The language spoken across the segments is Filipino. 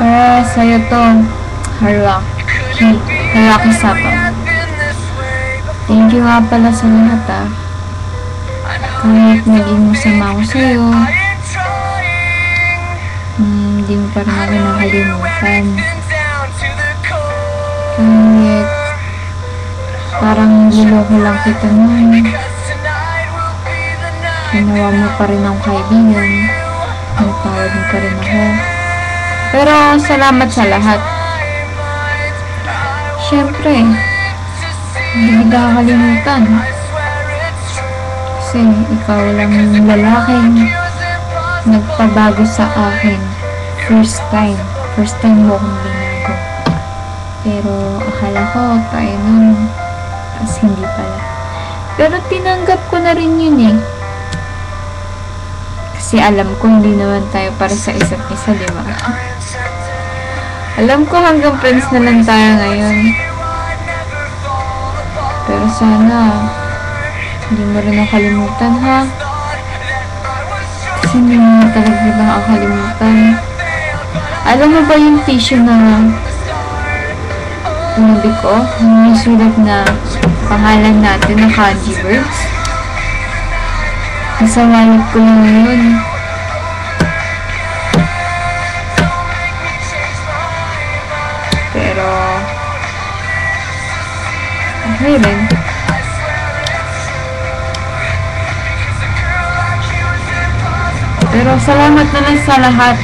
Para sa'yo to, Haraki. Haraki Sato. Thank you nga pala sa lahat ah. Kahit naging masama ako sa'yo, hmm, hindi mo pa rin ako nakalimutan. Kahit parang niloko lang kita nun. Ginawa mo pa rin ang kaibigan. Nagtawad mo pa rin. Pero salamat sa lahat. Siyempre, hindi kakalimutan. Kasi ikaw lang yung lalaking nagpabago sa akin. First time. First time mo akong binago. Pero akala ko tayo nun. Tapos hindi pala. Pero tinanggap ko na rin yun eh. Kasi alam ko hindi naman tayo para sa isa't isa, di ba? Alam ko hanggang friends na lang tayo ngayon. Pero sana, hindi mo rin nakalimutan, ha? Kasi hindi mo talaga ba nakakalimutan? Alam mo ba yung tissue na tumubi ko? Yung sulat na pangalan natin na kanji words? Nasa wallet ko lang yun. Pero, okay rin. Pero salamat na lang sa lahat.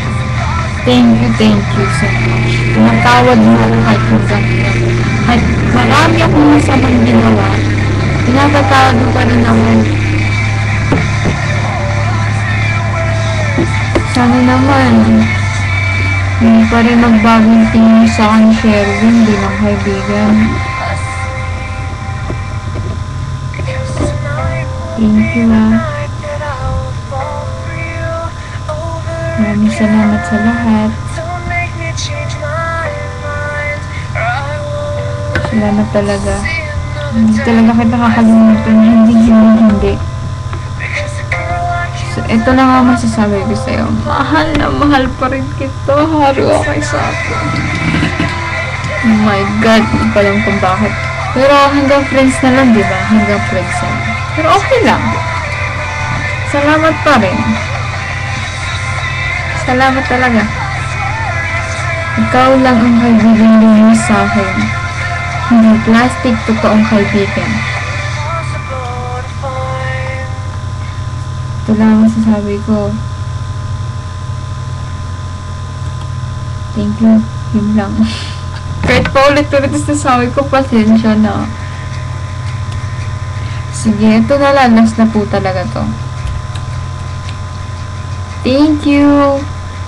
Thank you, thank you so much. Tumatawad mo ako kahit hanggang kahit marami akong masamang ginawa. Tinatatawad mo pa rin ako. Sana naman, hindi pa rin magbago yung tingin sa akin, Sherwin, bilang kaibigan. Thank you, ah. Maraming salamat sa lahat. Salamat talaga. Hindi talaga kita kakalimutan. Hindi, hindi, hindi. So, ito lang ang masasabi ko sa'yo. Mahal na mahal pa rin kita. Haro kay Sato. Oh my God. Hindi pa lang kung bakit. Pero hanggang friends na lang, di ba? Hanggang friends na lang. Pero okay lang. Salamat pa rin. Salamat talaga. Ikaw lang ang kaibigan mo sa akin. Hindi plastic, totoong kaibigan. Ito lang ang masasabi ko. Thank you. Yun lang. Kahit pa ulit-ulit nasasabi ko, pasensya na. Sige, ito na lang. Na po talaga to. Thank you.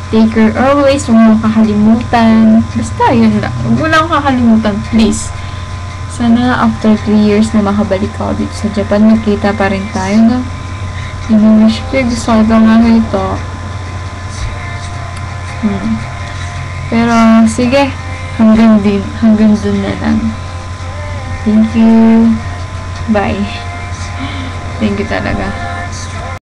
Take care always. Huwag mo kakalimutan. Basta, yun lang. Huwag lang kakalimutan, please. Sana after 3 years na makabalik ako dito sa Japan, nakita pa rin tayo, no? Iniwish ko, gusto ko ito nga ito. Hmm. Pero, sige. Hanggang din. Hanggang dun na lang. Thank you. Bye. Thank you talaga.